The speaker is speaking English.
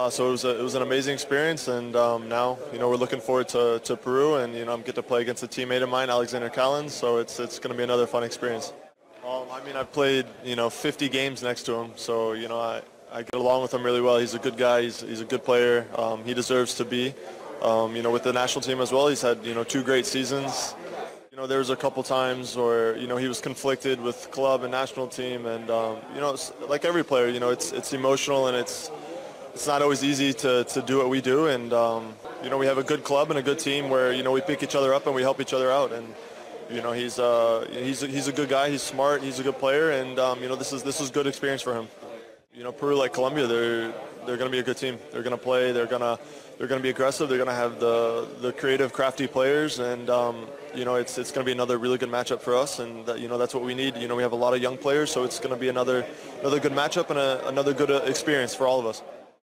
Uh, so it was a, it was an amazing experience, and um, now you know we're looking forward to, to Peru, and you know I'm get to play against a teammate of mine, Alexander Callens. So it's it's going to be another fun experience. Um, I mean, I've played you know 50 games next to him, so you know I, I get along with him really well. He's a good guy. He's, he's a good player. Um, he deserves to be. Um, you know, with the national team as well, he's had you know two great seasons. You know, there was a couple times where you know he was conflicted with club and national team, and um, you know, like every player, you know, it's it's emotional and it's it's not always easy to, to do what we do. And, um, you know, we have a good club and a good team where, you know, we pick each other up and we help each other out. And, you know, he's, uh, he's, a, he's a good guy. He's smart. He's a good player. And, um, you know, this is, this is good experience for him. You know, Peru, like Colombia, they're, they're going to be a good team. They're going to play. They're going to, they're going to be aggressive. They're going to have the, the creative, crafty players. And, um, you know, it's, it's going to be another really good matchup for us. And, that, you know, that's what we need. You know, we have a lot of young players, so it's going to be another, another good matchup and a, another good uh, experience for all of us.